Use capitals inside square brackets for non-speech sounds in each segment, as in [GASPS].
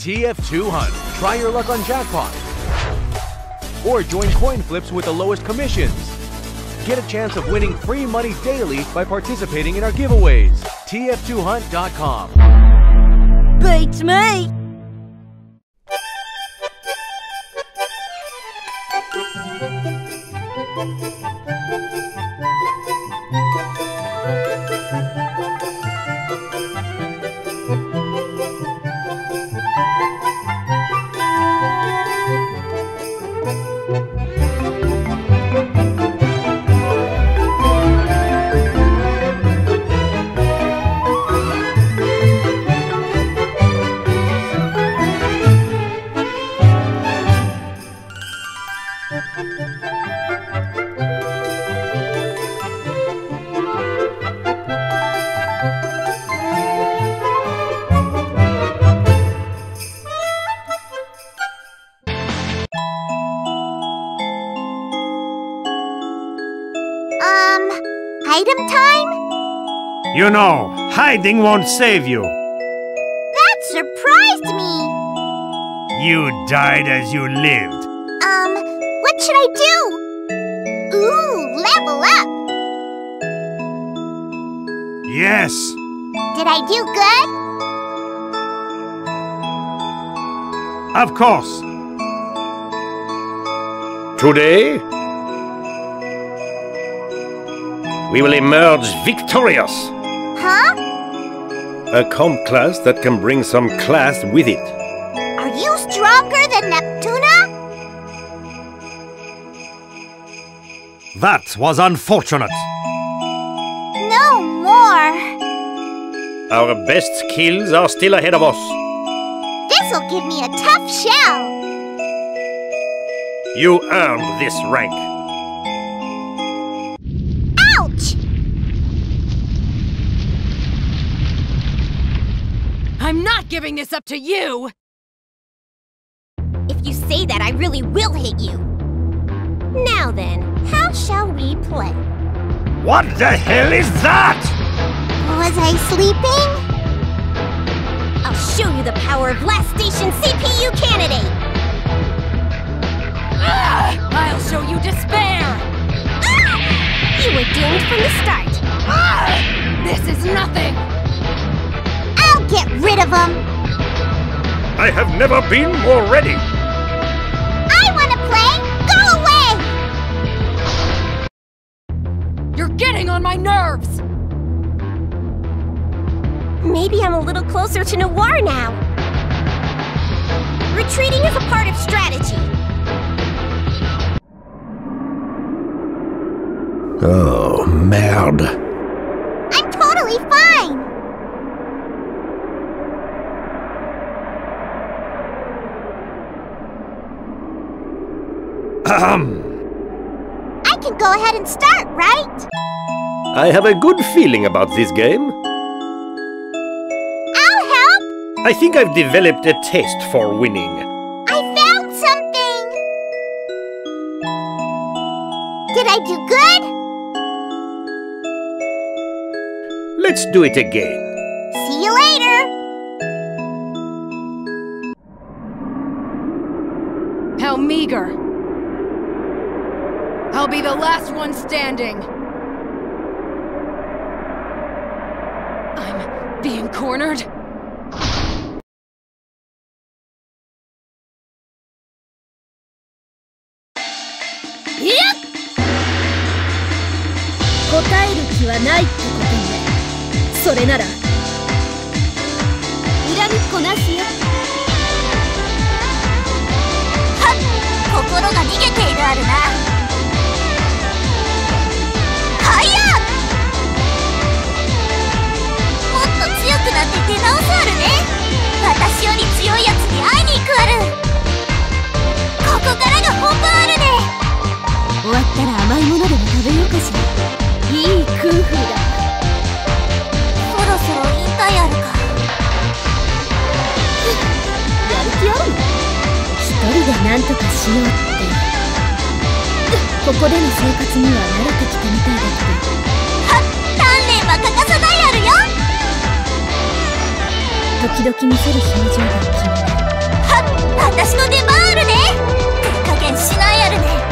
TF2 Hunt. Try your luck on jackpot. Or join coin flips with the lowest commissions. Get a chance of winning free money daily by participating in our giveaways. TF2Hunt.com. Beats me! Um, You know, hiding won't save you. That surprised me! You died as you lived. Um, what should I do? Ooh, level up! Yes. Did I do good? Of course. Today, we will emerge victorious. Huh? A comp class that can bring some class with it. Are you stronger than Neptune? That was unfortunate. No more. Our best skills are still ahead of us. This'll give me a tough shell. You earned this rank. Giving this up to you! If you say that, I really will hit you. Now then, how shall we play? What the hell is that? Was I sleeping? I'll show you the power of Lastation CPU candidate! Ah! [GASPS] I'll show you despair! Ah! You were doomed from the start. Ah! [GASPS] This is nothing! I'll get rid of him! I have never been more ready. I want to play! Go away! You're getting on my nerves! Maybe I'm a little closer to Noire now. Retreating is a part of strategy. Oh, merde. I'm totally fine! Ahem. I can go ahead and start, right? I have a good feeling about this game. I'll help! I think I've developed a taste for winning. I found something! Did I do good? Let's do it again. See you later! How meager. I'll be the last one standing. I'm being cornered. Yep! 答える気はないってことねそれなら恨みっこなしよはっ心が逃げているあるな強くなって出直すあるね。私より強いやつに会いに行くある。ここからが本番あるね。終わったら甘いものでも食べようかしら。いい空風だ。そろそろ引退あるか。やる気あるの？一人で何とかしようって。ここでの生活には慣れてきたみたいだはっ鍛錬は欠かさないあるよ。けど時々見せる表情が気になる。はっ私の出番あるね。加減しないあるね。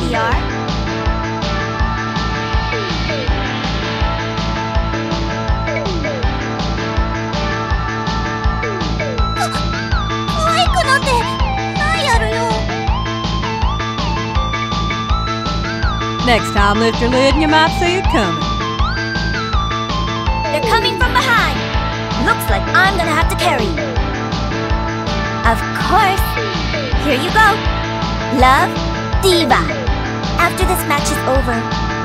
ADR. Next time, lift your lid and you might see it coming. They're coming from behind. Looks like I'm gonna have to carry you. Of course. Here you go. Love, Diva After this match is over,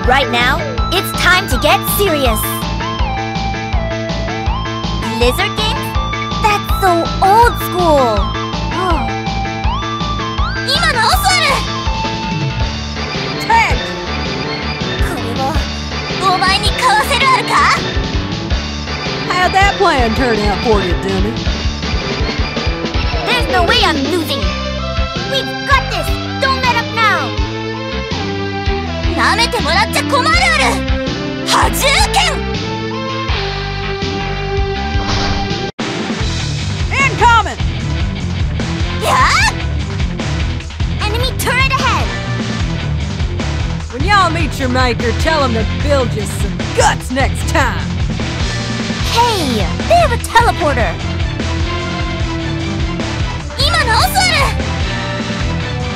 right now, it's time to get serious. Blizzard games? That's so old school. Oh. 今のオスワルこれをお前に買わせるあるか How'd that plan turn out for you, dummy? There's no way I'm losing. We've got 舐めてもらっちゃ困るある。波獣拳。 Incoming! やあ Enemy turret ahead. When y'all meet your maker, tell him to build you some guts next time. Hey, they have a teleporter. 今のオスワル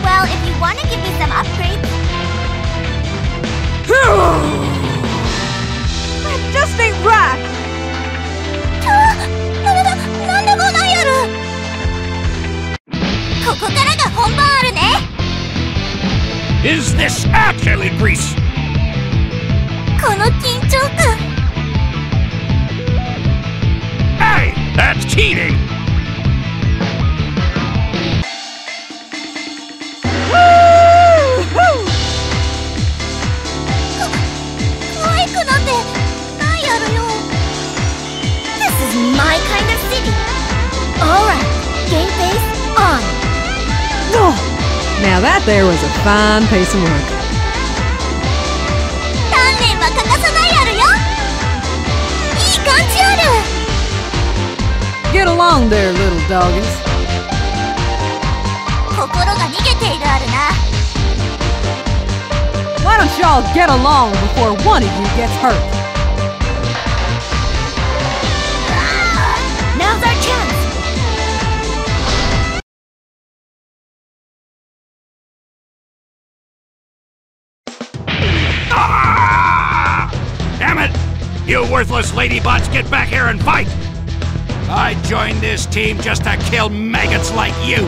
Well, if you want to give me some upgrades. That just ain't right. あなんだなんだこないやるここからが本番あるね [GASPS] Is this actually Greece? この緊張感 Hey, that's cheating! No! Now that there was a fine piece of work. Get along there, little doggies. Why don't y'all get along before one of you gets hurt? Now's our chance! You worthless ladybots, get back here and fight! I joined this team just to kill maggots like you!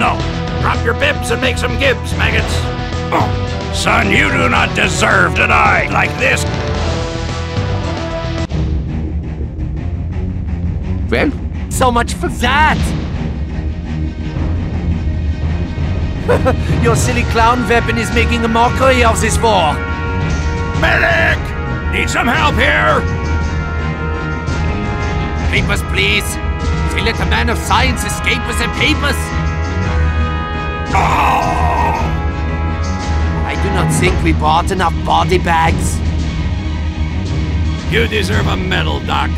No, drop your bibs and make some gibs, maggots! Oh, son, you do not deserve to die like this! Well, so much for that! [LAUGHS] Your silly clown weapon is making a mockery of this war! Medic! Need some help here! Papers, please! They let a man of science escape with their papers! Oh! I do not think we bought enough body bags. You deserve a medal, Doc.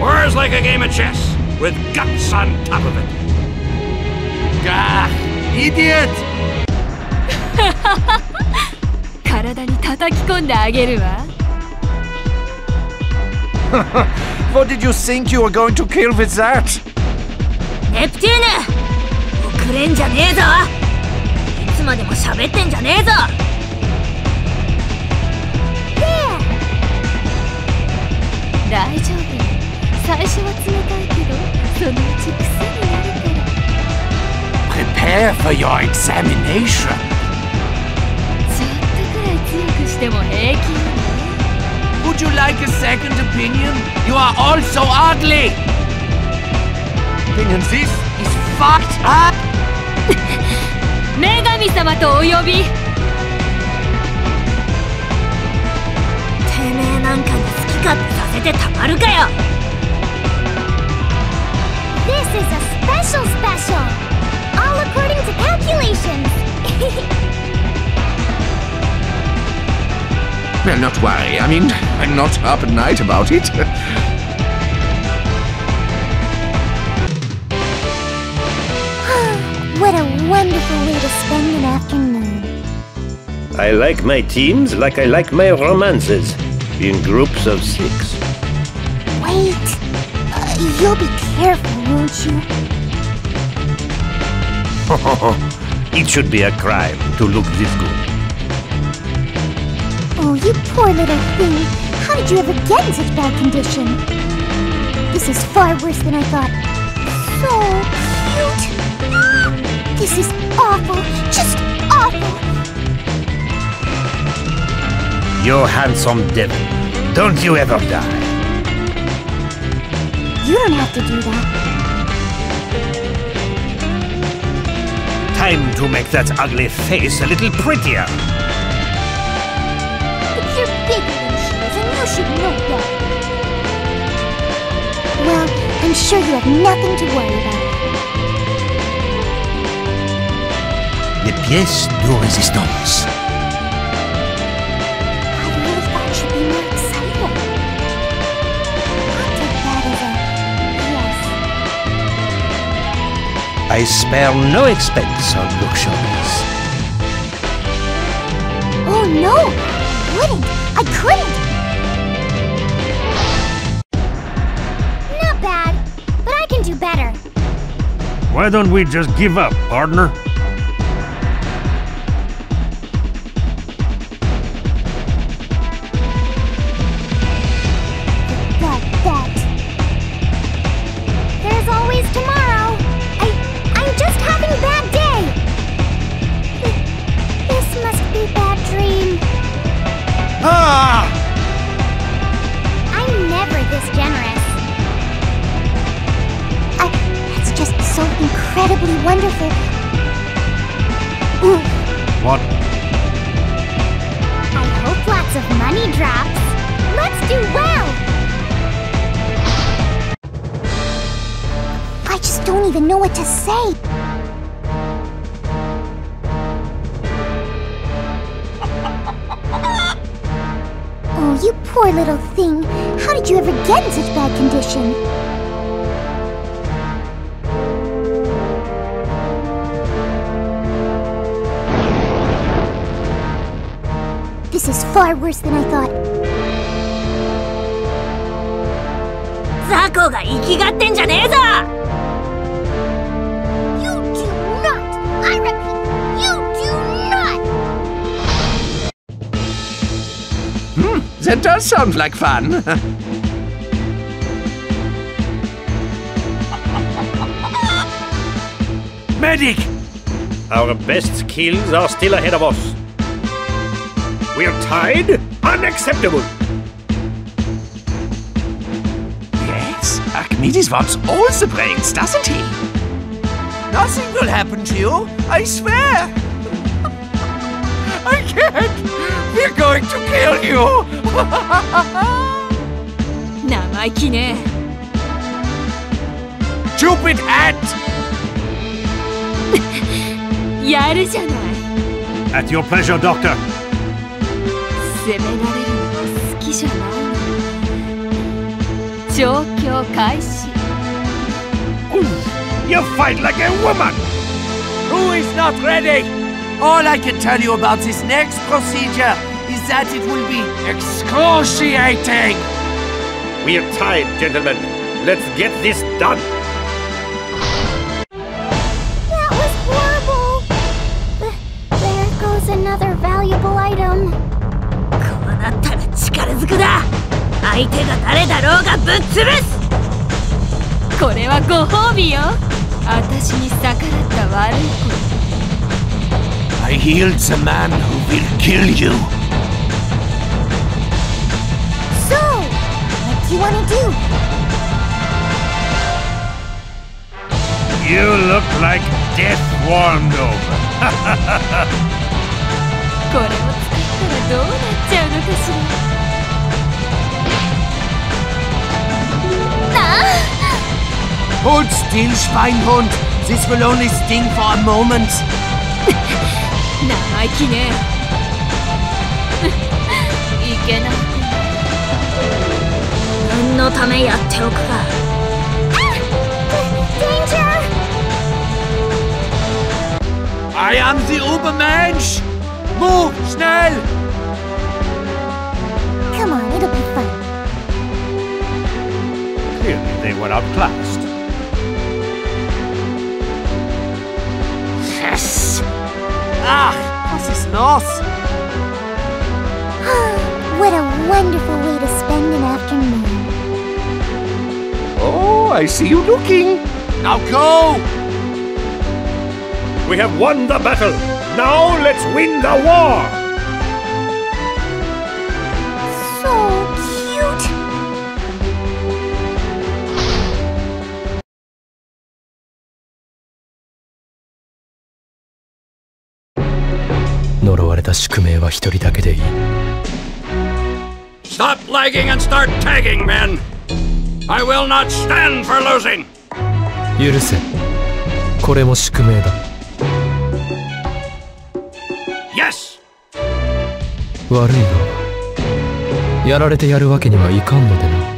War's like a game of chess, with guts on top of it. Gah! Idiot! [LAUGHS] 体に叩き込んであげるわ。What did you think you were going to kill with that? ネプテューヌ遅れんじゃねえぞいつまでも喋ってんじゃねえぞ大丈夫最初は冷たいけどそのうち癖になるから Prepare for your examination. しても平気よね Would you like a second opinion? You are all so ugly. And this is fucked up. 女神様とお呼びてめえなんかに好き勝手させてたまるかよ This is a special special! All according to calculations! Well, not worry. I mean, I'm not up at night about it. [SIGHS] what a wonderful way to spend an afternoon. I like my teams like I like my romances, in groups of six. Wait! Uh, you'll be careful, won't you? [LAUGHS] it should be a crime to look this good. Oh, you poor little thing. How did you ever get in such bad condition? This is far worse than I thought. So cute. Ah, this is awful. Just awful. You handsome devil. Don't you ever die. You don't have to do that. Time to make that ugly face a little prettier. Bigger than she is, and you should know better. Well, I'm sure you have nothing to worry about. Les pièces de résistance. I really thought you'd be more. I'll take that as yes. I spare no expense on luxuries. Oh no! I wouldn't! I couldn't! Not bad, but I can do better. Why don't we just give up, partner? again in such bad condition. This is far worse than I thought. Zako ga ikigatten janee za! You! Hmm, that does sound like fun. [LAUGHS] Medic! Our best skills are still ahead of us. We're tied? Unacceptable! yes, Archimedes wants all the brains, doesn't he? Nothing will happen to you, I swear. [LAUGHS] I can't. We're going to kill you. 生意気ね Stupid ant! やるじゃない At your pleasure, Doctor. 責められるのは好きじゃないの調教開始 You fight like a woman! Who is not ready? All I can tell you about this next procedure is that it will be excruciating. We're tied, gentlemen. Let's get this done. 相手が誰だろうがぶっ潰すこれはご褒美よ私に逆らった悪い子 I healed the man who will kill you. So, what do you want to do? You look like death warmed over. これを使ったらどうなっちゃうのかしら Hold still, Schweinhund. This will only sting for a moment. I am the Ubermensch! Move, schnell! Come on, it'll be fun. Clearly they were outclassed. Was ist los? what a wonderful way to spend an afternoon. Oh, I see you looking. Now go. We have won the battle. Now let's win the war. は一人だけでいい Stop lagging and start tagging, men! I will not stand for losing! 許せこれも宿命だ Yes! 悪いがやられてやるわけにはいかんのでな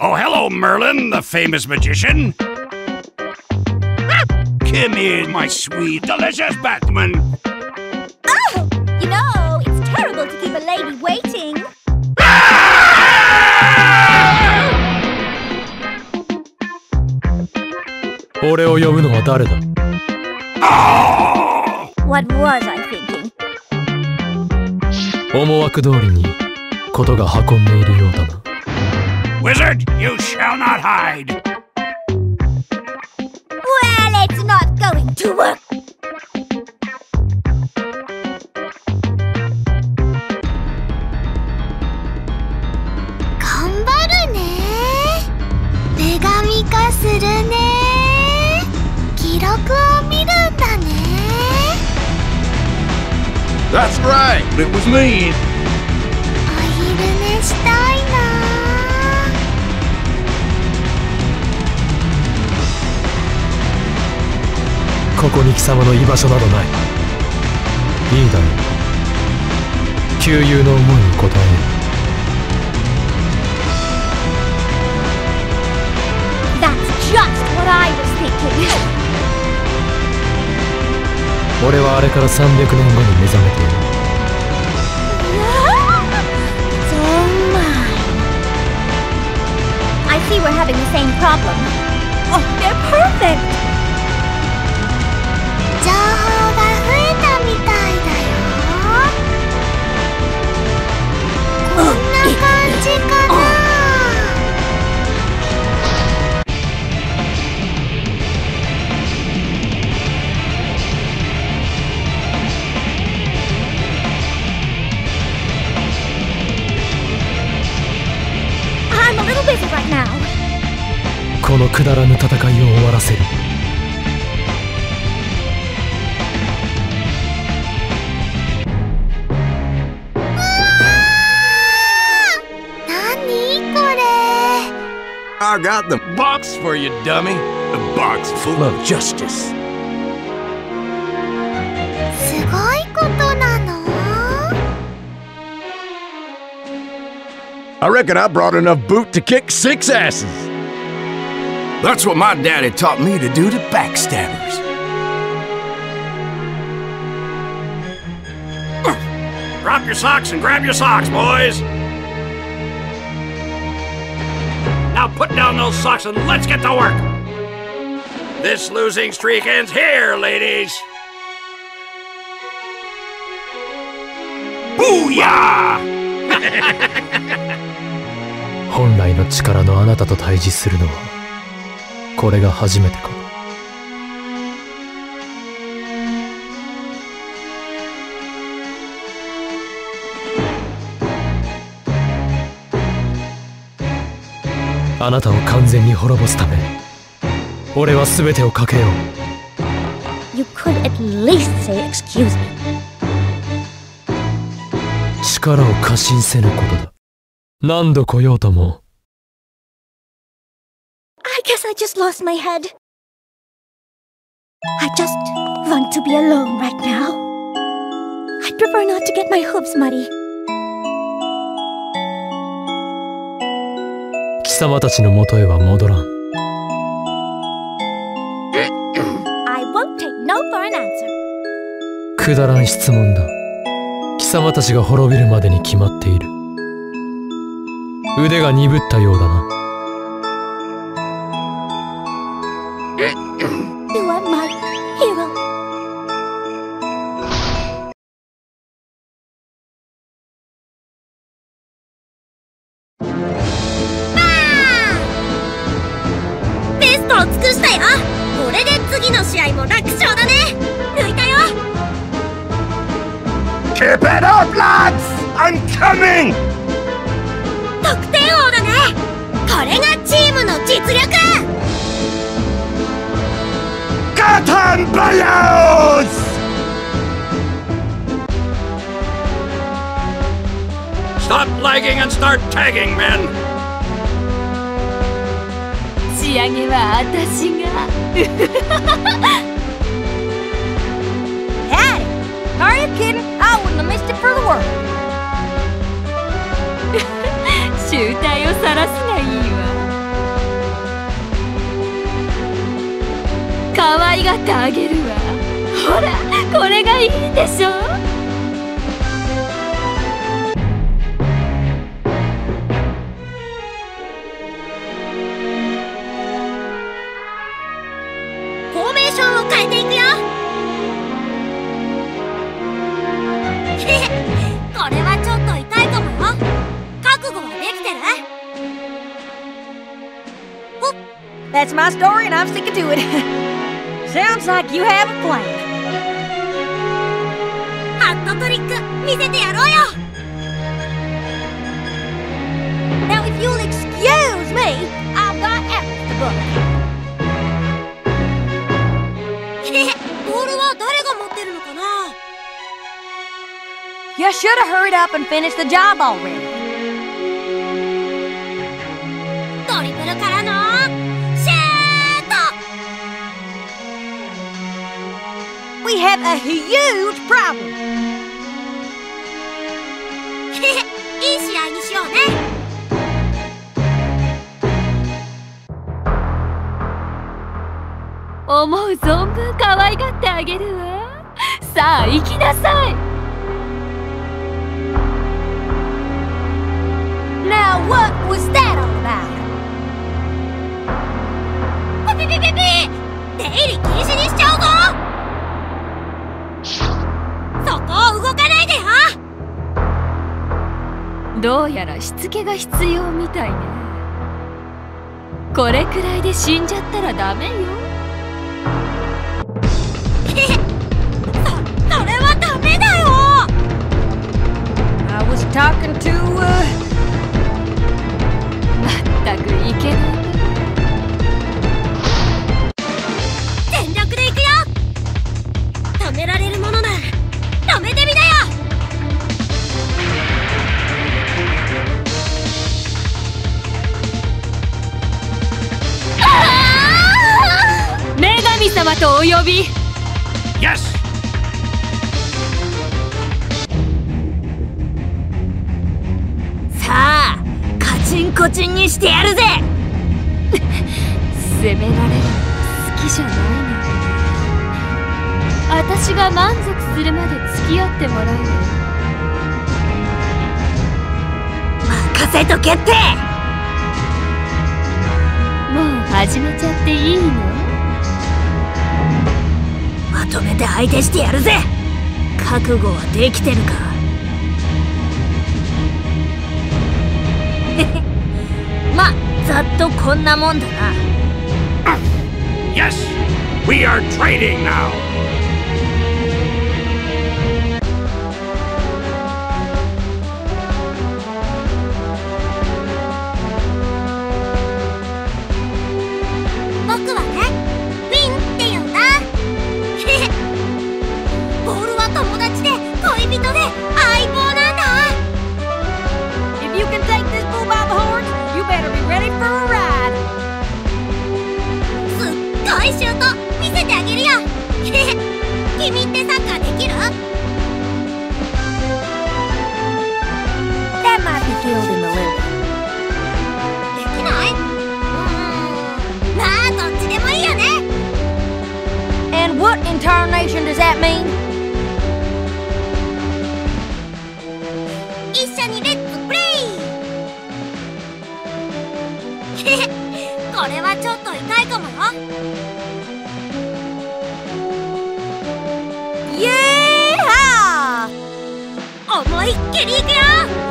Oh, hello, Merlin, the famous magician! Come in, my sweet, delicious Batman! Oh, you know, it's terrible to keep a lady waiting. 俺を呼ぶのは誰だ What was I thinking? 思惑通りにことが運んでいるようだな Wizard, you shall not hide! Well, it's not going to work. That's right, it was me. ここに貴様の居場所などない。いいだろう。旧友の思いに応え。よ俺はあれから300年後に目覚めている。情報が増えたみたいだよ。こんな感じかな。このくだらぬ戦いを終わらせる I got the box for you, dummy. A box full of justice. すごいことなの I reckon I brought enough boot to kick six asses. That's what my daddy taught me to do to backstabbers. Drop your socks and grab your socks, boys! Now put down those socks and let's get to work! This losing streak ends here, ladies! Booyah! 本来の力のあなたと対峙するのはこれが初めてかあなたを完全に滅ぼすため俺は全てをかけよう You could at least say excuse me. 力を過信せぬことだ何度来ようとも I guess I just lost my head. I just want to be alone right now. I'd prefer not to get my hooves muddy. 様たちの元へは戻らん.くだらん質問だ。貴様たちが滅びるまでに決まっている。腕が鈍ったようだな men! 仕上げは私が it! Are you kidding? I wouldn't have missed it for the world. 集体を晒すがいいわ可愛がってあげるわほらこれがいいんでしょ my story and I'm sticking to it. [LAUGHS] Sounds like you have a plan. ハットトリック見せてやろうよ Now, if you'll excuse me, I've got apples to book. [LAUGHS] へへボールは誰が持ってるのかな You should have hurried up and finished the job already. We have a huge problem. [LAUGHS] いい試合にしようね。思う存分可愛がってあげるわ。さあ行きなさい。Now what was that all about? ピピピピピ。出入り禁止にしちゃうどうやらしつけが必要みたいね。これくらいで死んじゃったらダメよ。[LAUGHS] そそれはダメだよ。I was talking to、uh... まったくいけない様とお呼び。Yes! さあカチンコチンにしてやるぜ。[LAUGHS] 責められる好きじゃないの。よ私が満足するまで付き合ってもらうわよ。任せとけって。もう始めちゃっていいの。まとめて相手してやるぜ覚悟はできてるか [LAUGHS] まざっとこんなもんだな Yes! We are trading now! これはちょっと痛いかもよ。イエーハー！思いっきりいくよ！